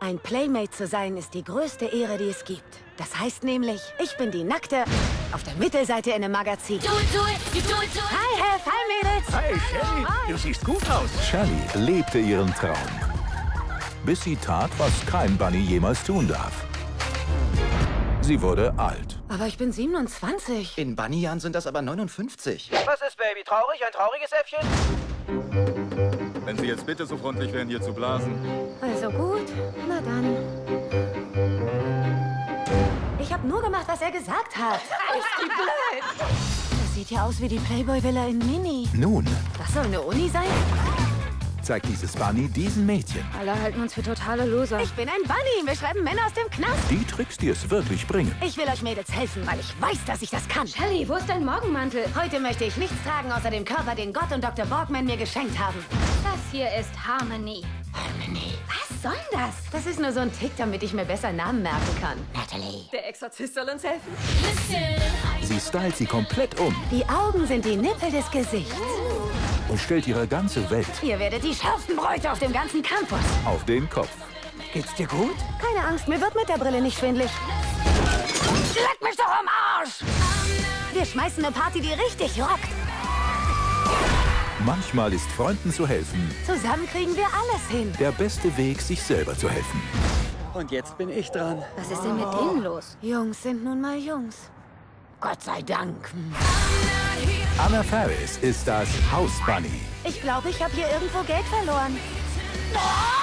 Ein Playmate zu sein ist die größte Ehre, die es gibt. Das heißt nämlich, ich bin die Nackte auf der Mittelseite in einem Magazin. Do it, do it, you do it, do it. Hi, Hef, hi, Mädels. Hey, Shelly, du siehst gut aus. Shelly lebte ihren Traum. Bis sie tat, was kein Bunny jemals tun darf. Sie wurde alt. Aber ich bin 27. In Bunnyjahren sind das aber 59. Was ist, Baby? Traurig? Ein trauriges Äffchen? Wenn Sie jetzt bitte so freundlich wären, hier zu blasen. Also gut, na dann. Ich habe nur gemacht, was er gesagt hat. Ist die blöd. Das sieht ja aus wie die Playboy-Villa in Mini. Nun Das soll eine Uni sein? Zeigt dieses Bunny diesen Mädchen Alle halten uns für totale Loser. Ich bin ein Bunny. Wir schreiben Männer aus dem Knast. die Tricks, die es wirklich bringen. Ich will euch Mädels helfen, weil ich weiß, dass ich das kann. Shelly, wo ist dein Morgenmantel? Heute möchte ich nichts tragen, außer dem Körper, den Gott und Dr. Borgman mir geschenkt haben. Das hier ist Harmony. Harmony. Was soll das? Das ist nur so ein Tick, damit ich mir besser Namen merken kann. Natalie. Der Exorzist soll uns helfen. Sie stylt sie komplett um Die Augen sind die Nippel des Gesichts. Und stellt ihre ganze Welt Ihr werdet die schärfsten Bräute auf dem ganzen Campus. auf den Kopf. Geht's dir gut? Keine Angst, mir wird mit der Brille nicht schwindlig. Leck mich doch am Arsch! Wir schmeißen eine Party, die richtig rockt. Manchmal ist Freunden zu helfen Zusammen kriegen wir alles hin. der beste Weg, sich selber zu helfen. Und jetzt bin ich dran. Was ist denn mit denen los? Jungs sind nun mal Jungs. Gott sei Dank. Anna Faris ist das Haus Bunny. Ich glaube, ich habe hier irgendwo Geld verloren. Oh!